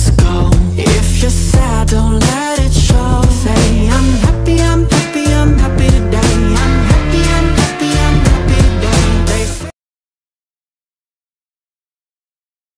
just go.